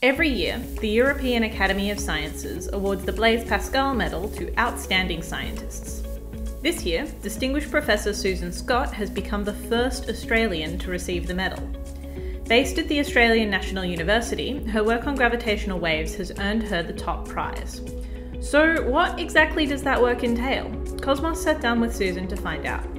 Every year, the European Academy of Sciences awards the Blaise Pascal Medal to outstanding scientists. This year, distinguished Professor Susan Scott has become the first Australian to receive the medal. Based at the Australian National University, her work on gravitational waves has earned her the top prize. So, what exactly does that work entail? Cosmos sat down with Susan to find out.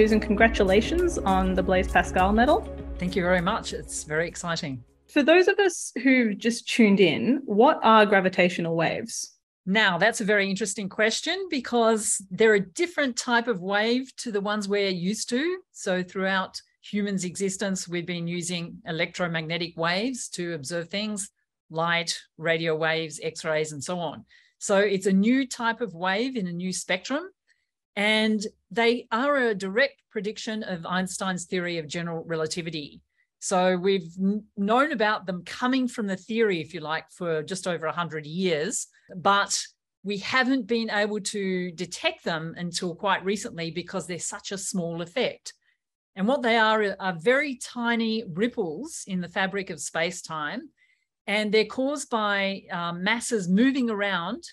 Susan, congratulations on the Blaise Pascal Medal. Thank you very much. It's very exciting. For those of us who've just tuned in, what are gravitational waves? Now, that's a very interesting question because they're a different type of wave to the ones we're used to. So, throughout humans' existence, we've been using electromagnetic waves to observe things light, radio waves, X rays, and so on. So, it's a new type of wave in a new spectrum. And they are a direct prediction of Einstein's theory of general relativity. So we've known about them coming from the theory, if you like, for just over 100 years, but we haven't been able to detect them until quite recently because they're such a small effect. And what they are are very tiny ripples in the fabric of space time. And they're caused by uh, masses moving around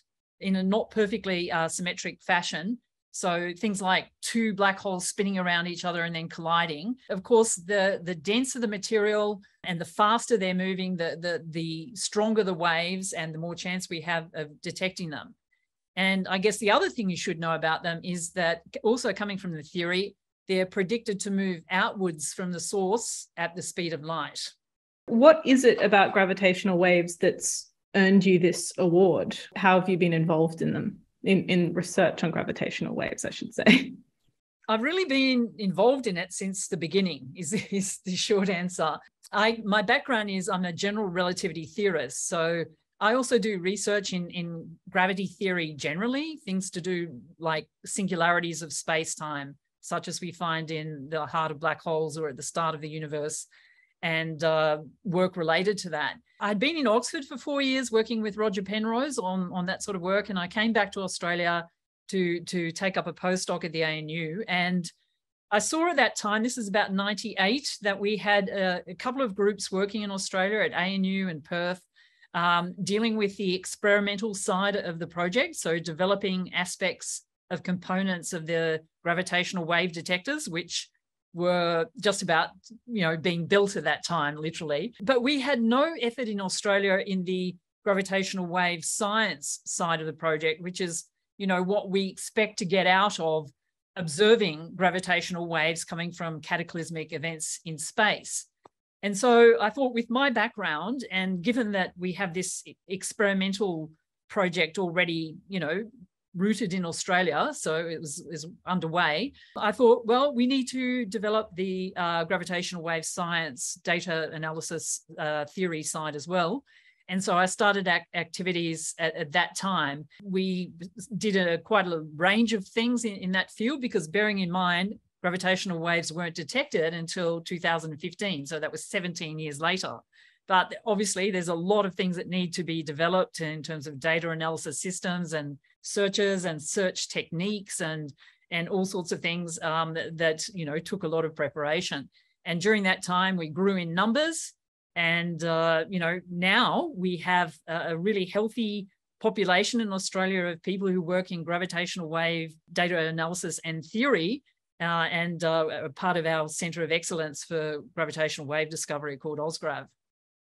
in a not perfectly uh, symmetric fashion so things like two black holes spinning around each other and then colliding. Of course, the, the denser the material and the faster they're moving, the, the, the stronger the waves and the more chance we have of detecting them. And I guess the other thing you should know about them is that also coming from the theory, they're predicted to move outwards from the source at the speed of light. What is it about gravitational waves that's earned you this award? How have you been involved in them? In, in research on gravitational waves, I should say? I've really been involved in it since the beginning, is, is the short answer. I my background is I'm a general relativity theorist. So I also do research in, in gravity theory generally, things to do like singularities of space-time, such as we find in the heart of black holes or at the start of the universe and uh, work related to that. I'd been in Oxford for four years working with Roger Penrose on, on that sort of work, and I came back to Australia to, to take up a postdoc at the ANU. And I saw at that time, this is about 98, that we had a, a couple of groups working in Australia at ANU and Perth, um, dealing with the experimental side of the project. So developing aspects of components of the gravitational wave detectors, which were just about you know being built at that time literally. But we had no effort in australia in the gravitational wave science side of the project which is you know what we expect to get out of observing gravitational waves coming from cataclysmic events in space. And so i thought with my background and given that we have this experimental project already you know rooted in Australia, so it was, is underway. I thought, well, we need to develop the uh, gravitational wave science data analysis uh, theory side as well. And so I started ac- activities at, at, that time. We did a quite a range of things in, in that field because, bearing in mind, gravitational waves weren't detected until 2015. So that was 17 years later. But obviously, there's a lot of things that need to be developed in terms of data analysis systems and searches and search techniques and and all sorts of things um, that, that, you know took a lot of preparation. And during that time, we grew in numbers, and uh, you know now we have a, really healthy population in Australia of people who work in gravitational wave data analysis and theory. Uh, and uh, part of our Centre of Excellence for Gravitational Wave Discovery called OzGrav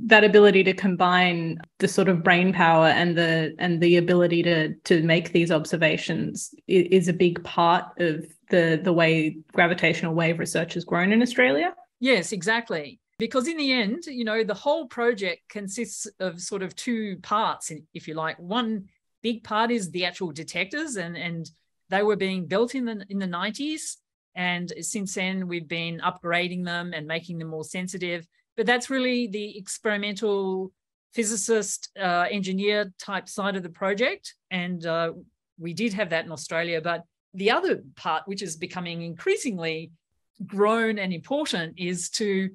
that ability to combine the sort of brain power and the and the ability to to make these observations is a big part of the the way gravitational wave research has grown in Australia. Yes, exactly. Because in the end, you know, the whole project consists of sort of two parts, if you like. One big part is the actual detectors, and and they were being built in the in the 90s. And since then, we've been upgrading them and making them more sensitive but that's really the experimental physicist, uh, engineer type side of the project. And uh, we did have that in Australia. But the other part, which is becoming increasingly grown and important, is to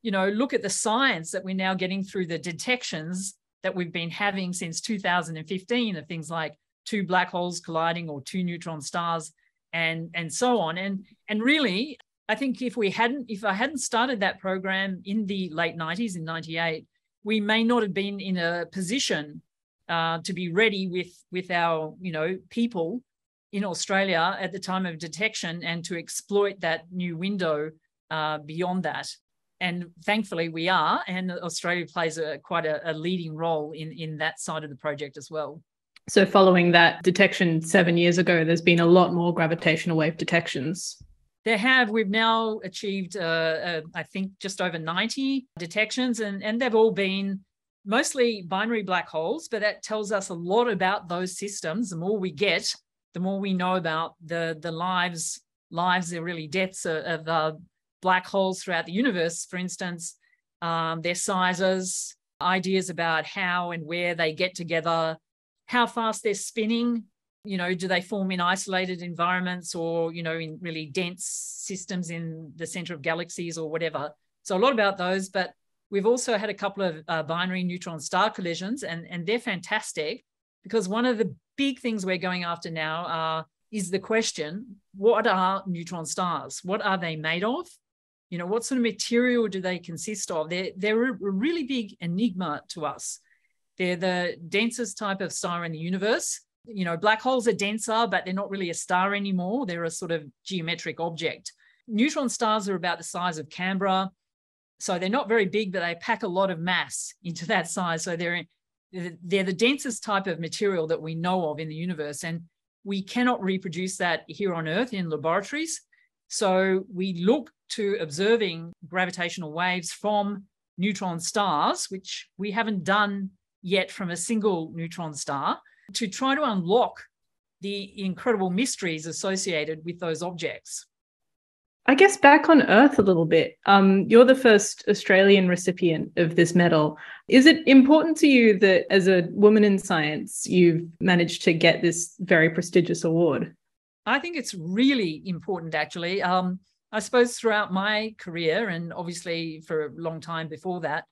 you know look at the science that we're now getting through the detections that we've been having since 2015 of things like two black holes colliding or two neutron stars and and so on and and really I think if we hadn't, if I hadn't started that program in the late 90s, in 98, we may not have been in a position uh, to be ready with with our you know people in Australia at the time of detection and to exploit that new window uh, beyond that. And thankfully, we are, and Australia plays a quite a, a leading role in in that side of the project as well. So, following that detection seven years ago, there's been a lot more gravitational wave detections. There have. We've now achieved, uh, uh, I think, just over 90 detections, and, and they've all been mostly binary black holes, but that tells us a lot about those systems. The more we get, the more we know about the, the lives, lives, are really deaths of, of uh, black holes throughout the universe, for instance, um, their sizes, ideas about how and where they get together, how fast they're spinning. You know, do they form in isolated environments or, you know, in really dense systems in the center of galaxies or whatever? So, a lot about those. But we've also had a couple of uh, binary neutron star collisions, and, and they're fantastic because one of the big things we're going after now are, is the question what are neutron stars? What are they made of? You know, what sort of material do they consist of? They're, they're a really big enigma to us. They're the densest type of star in the universe. You know, black holes are denser, but they're not really a star anymore. They're a sort of geometric object. Neutron stars are about the size of Canberra. So they're not very big, but they pack a lot of mass into that size. So they're they're the densest type of material that we know of in the universe. And we cannot reproduce that here on Earth in laboratories. So we look to observing gravitational waves from neutron stars, which we haven't done yet from a single neutron star to try to unlock the incredible mysteries associated with those objects. I guess back on Earth a little bit. Um, you're the first Australian recipient of this medal. Is it important to you that, as a woman in science, you've managed to get this very prestigious award? I think it's really important, actually. Um, I suppose throughout my career, and obviously for a long time before that,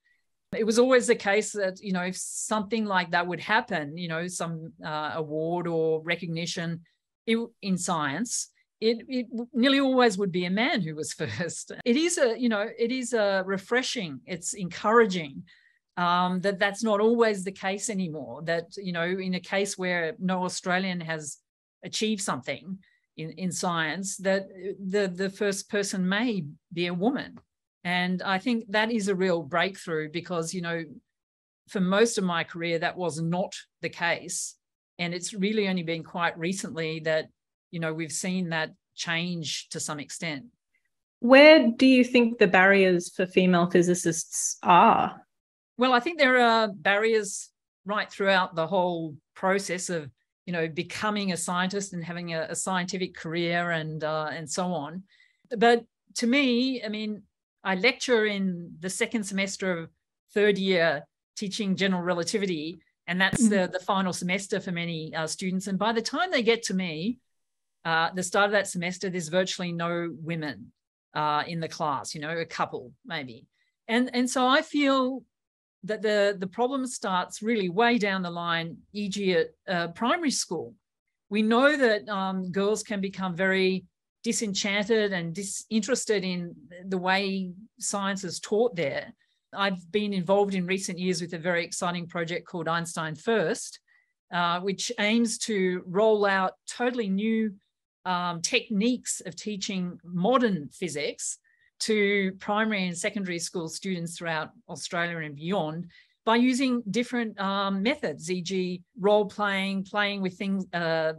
it was always the case that you know if something like that would happen you know some uh, award or recognition in science it, it nearly always would be a man who was first. It is a you know it is a refreshing it's encouraging um, that that's not always the case anymore that you know in a case where no australian has achieved something in, in science that the the first person may be a woman and I think that is a real breakthrough because, you know, for most of my career, that was not the case. And it's really only been quite recently that, you know, we've seen that change to some extent. Where do you think the barriers for female physicists are? Well, I think there are barriers right throughout the whole process of, you know, becoming a scientist and having a, a scientific career and uh, and so on. But to me, I mean, I lecture in the second semester of third year teaching general relativity, and that's mm-hmm. the, the final semester for many uh, students. And by the time they get to me, uh, the start of that semester, there's virtually no women uh, in the class, you know, a couple maybe. And, and so I feel that the, the problem starts really way down the line, e.g., at uh, primary school. We know that um, girls can become very disenchanted and disinterested in the way science is taught there. I've been involved in recent years with a very exciting project called Einstein First, uh, which aims to roll out totally new um, techniques of teaching modern physics to primary and secondary school students throughout Australia and beyond by using different um, methods, e.g., role playing, playing with things, uh,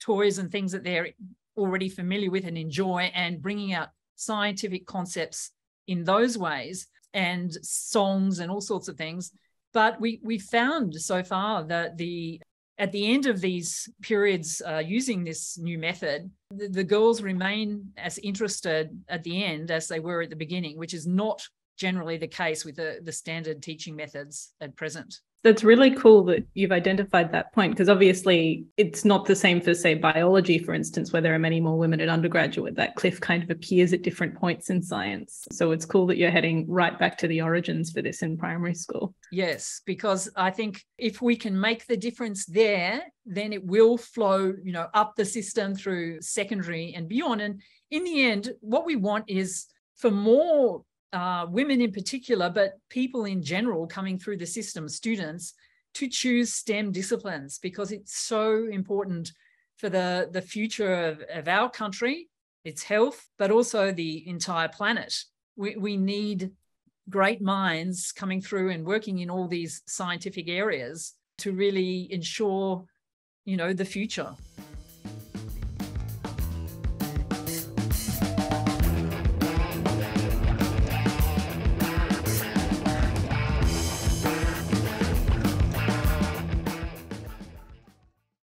toys and things that they're already familiar with and enjoy, and bringing out scientific concepts in those ways and songs and all sorts of things. But we we found so far that the at the end of these periods uh, using this new method, the, the, girls remain as interested at the end as they were at the beginning, which is not generally the case with the, the standard teaching methods at present. That's really cool that you've identified that point because obviously it's not the same for, say, biology, for instance, where there are many more women at undergraduate. That cliff kind of appears at different points in science. So it's cool that you're heading right back to the origins for this in primary school. Yes, because I think if we can make the difference there, then it will flow, you know, up the system through secondary and beyond. And in the end, what we want is for more uh, women in particular, but people in general coming through the system, students, to choose STEM disciplines because it's so important for the, the future of, of our country, its health, but also the entire planet. We, we need great minds coming through and working in all these scientific areas to really ensure, you know, the future.